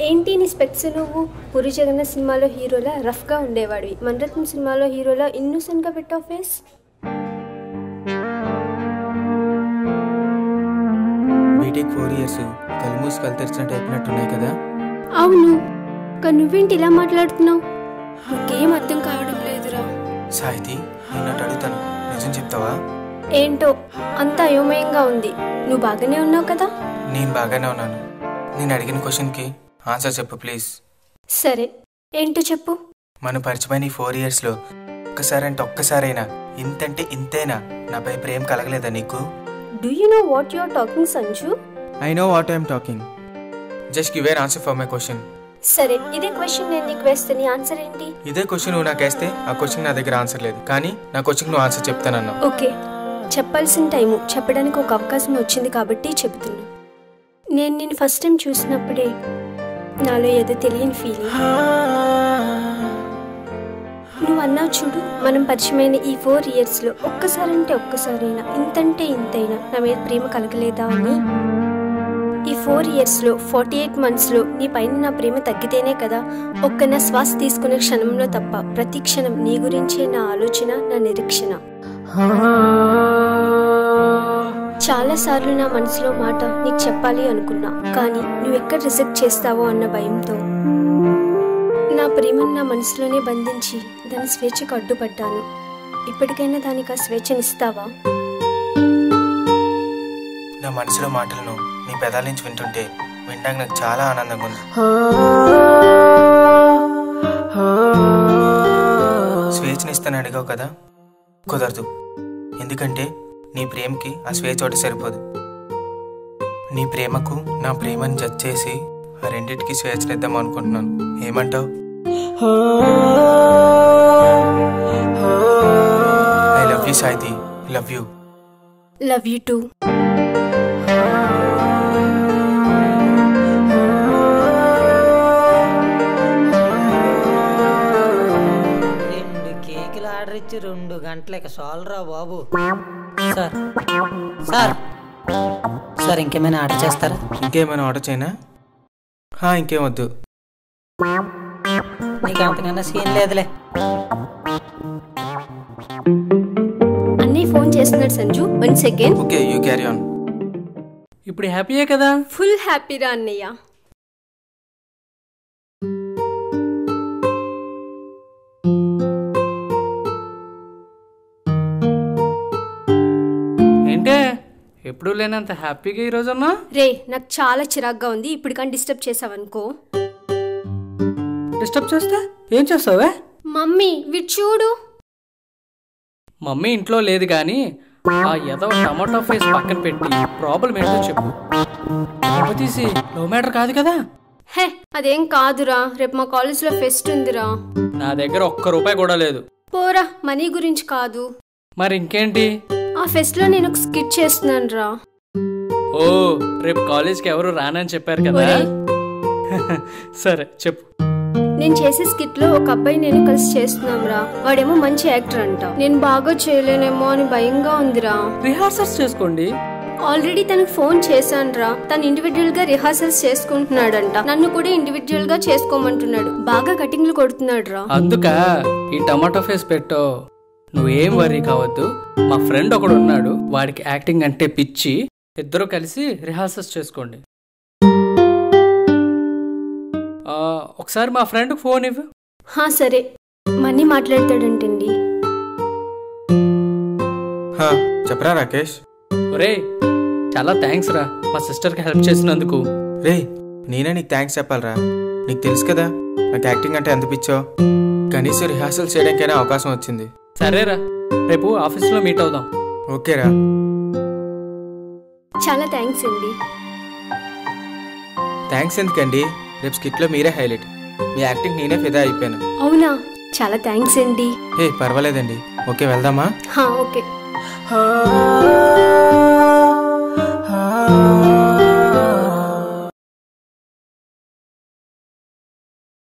తెలుసు నువ్వు పూరి జగన్నాథ్ సినిమాలో హీరోలా? రఫ్గా ఉండేవాడివి. మణరత్నం సినిమాలో హీరోలా? ఇన్నోసెంట్గా పెట్టావు ఫేస్? B Tech four years. కళ్ళు మూసి కళ్ళు తెరిచినట్టు అయిపోయినట్టున్నాయి కదా? అవును. కానీ నువ్వేంటి ఇలా మాట్లాడుతున్నావు? నాకేం అర్థం కావడం లేదురా. సాహితి నిన్నట్టు అడుగుతాను. నిజం చెప్తావా? ఏంటో? అంతా అయోమయంగా ఉంది. నువ్వు బాగానే ఉన్నావు కదా? నేను బాగానే ఉన్నాను. నేను అడిగిన క్వశ్చన్కి ఆన్సర్ చెప్పు ప్లీజ్. సరే. ఏంటో చెప్పు? మన పరిచయమైన ఈ ఫోర్ ఇయర్స్లో ఒక్కసారి అంటే ఒక్కసారైనా ఇంతంటే ఇంతేనా? నాపై ప్రేమ కలగలేదా నీకు? Do you know what you're talking Sanju I know what I'm talking just give her answer for my question సరే ఇదే క్వశ్చన్ నేను నీకు వేస్తే నీ ఆన్సర్ ఏంటి? ఇదే క్వశ్చన్ నువ్వు నాకు వేస్తే ఆ క్వశ్చన్ నా దగ్గర ఆన్సర్ లేదు. కానీ నా క్వశ్చన్ నువ్వు ఆన్సర్ చెప్తానన్నావు. ఓకే. చెప్పాల్సిన టైము చెప్పడానికి ఒక అవకాశం వచ్చింది కాబట్టి చెబుతున్నా నేను నేను ఫస్ట్ టైం చూసినప్పుడే నాలో ఏదో తెలియని ఫీలింగ్ నువ్వు అన్నావు చూడు మనం పరిచయమైన ఈ ఫోర్ ఇయర్స్లో ఒక్కసారంటే ఒక్కసారైనా ఇంతంటే ఇంతైనా నా మీద ప్రేమ కలగలేదా అని? ఈ ఫోర్ ఇయర్స్లో ఫార్టీ ఎయిట్ మంత్స్లో నీ పైన నా ప్రేమ తగ్గితేనే కదా ఒక్క నా శ్వాస తీసుకునే క్షణంలో తప్ప ప్రతి క్షణం నీ గురించే నా ఆలోచన నా నిరీక్షణ. చాలా సార్లు నా మనసులో మాట నీకు చెప్పాలి అనుకున్నా కానీ నువ్వు ఎక్కడ రిజెక్ట్ చేస్తావో అన్న భయంతో. నా ప్రేమను నా మనసులోనే బంధించి దాని స్వేచ్ఛకు అడ్డుపడ్డాను. ఇప్పటికైనా దానికి ఆ స్వేచ్ఛనిస్తావా నా మనసులో మాటలను నీ పెదాల నుంచి వింటుంటే వినడానికి నాకు చాలా ఆనందంగా ఉంది. స్వేచ్ఛనిస్తాను అడిగావు కదా? కుదరదు. ఎందుకంటే నీ ప్రేమకి ఆ స్వేచ్ఛ ఒకటి సరిపోదు. నీ ప్రేమకు నా ప్రేమని జడ్జ్ చేసి ఆ రెండింటికి స్వేచ్ఛనిద్దాం అనుకుంటున్నాను. ఏమంటావు? I love you Sahiti love you love you too ఇచ్చి రెండు గంటలకి సాలరా బాబు. సార్ సార్ సార్ ఇంకేమైనా ఆర్డర్ చేస్తారా? ఇంకేమైనా ఆర్డర్ చేయనా? హా, ఇంకేం వద్దు. నీకు అంతకన్నా సీన్ లేదులే. అన్నీ ఫోన్ చేస్తున్నాడు Sanju. One second. Okay you carry on. ఇప్పుడు హ్యాపీయే కదా? ఫుల్ హ్యాపీరా అన్నయ్య. ఎప్పుడు లేనంత హ్యాపీగా ఈ రోజున్నా రే నాకు చాలా చిరాగ్గా ఉంది. ఇప్పుడు కానీ డిస్టర్బ్ చేసావనుకో. డిస్టర్బ్ చేస్తే? ఏం చేస్తావే? మమ్మీ వీడు చూడు. మమ్మీ ఇంట్లో లేదు కానీ ఆ ఏదో టమాటో ఫేస్ పక్కన పెట్టి ప్రాబ్లం ఏంటో చెప్పు. తీసి లవ్ మ్యాటర్ కాదు కదా? హే అదేం కాదురా. రేపు మా కాలేజ్లో ఫెస్ట్ ఉందిరా. నా దగ్గర ఒక్క రూపాయి కూడా లేదు. పోరా మనీ గురించి కాదు. మరి ఇంకేంటి? ఆ ఫెస్ట్లో నేను ఒక స్కిట్ చేస్తున్నాను రా. ఓ రేపు కాలేజ్కి ఎవరు రానని చెప్పారు కదా. సరే చెప్పు. నేను చేసే స్కిట్లో ఒక అబ్బాయి నేను కలిసి చేస్తున్నాం రా. వాడేమో మంచి యాక్టర్ అంట. నేను బాగా చేయలేనేమో అని భయంగా ఉందిరా. రిహార్సల్స్ చేసుకోండి. ఆల్రెడీ తనకు ఫోన్ చేశాను రా. తను ఇండివిజువల్గా రిహార్సల్స్ చేసుకుంటున్నాడంట. నన్ను కూడా ఇండివిజువల్గా చేసుకోమంటున్నాడు. బాగా కటింగ్లు కొడుతున్నాడు రా. అందుక ఈ టమాటో ఫేస్ పెట్టో. నువ్వేం వరీ కావద్దు. మా ఫ్రెండ్ ఒకడు ఉన్నాడు వాడికి యాక్టింగ్ అంటే పిచ్చి. ఇద్దరు కలిసి రిహార్సల్స్ చేసుకోండి. ఆ, ఒకసారి మా ఫ్రెండ్కి ఫోన్ ఇవ్వు. హా సరే. మనీ మాట్లాడతాడంటండి. హా, చెప్పరా రాకేష్? ఒరే చాలా థ్యాంక్స్ రా. మా సిస్టర్కి హెల్ప్ చేసినందుకు. రే నేనే నీకు థ్యాంక్స్ చెప్పాలరా. నీకు తెలుసు కదా నాకు యాక్టింగ్ అంటే ఎంత పిచ్చో. కనీసం రిహార్సల్ చేయడానికైనా అవకాశం వచ్చింది. సరేరా రేపు ఆఫీస్లో మీట్ అవుదాం. ఓకేరా. చాలా థ్యాంక్స్ అండి. థ్యాంక్స్ ఎందుకండి? రేపు స్కిట్లో మీరే హైలైట్. మీ యాక్టింగ్ నేనే ఫిదా అయిపోయాను. అవునా? చాలా థ్యాంక్స్ అండి. ఏ పర్వాలేదండి. ఓకే వెళ్దామా? హా ఓకే.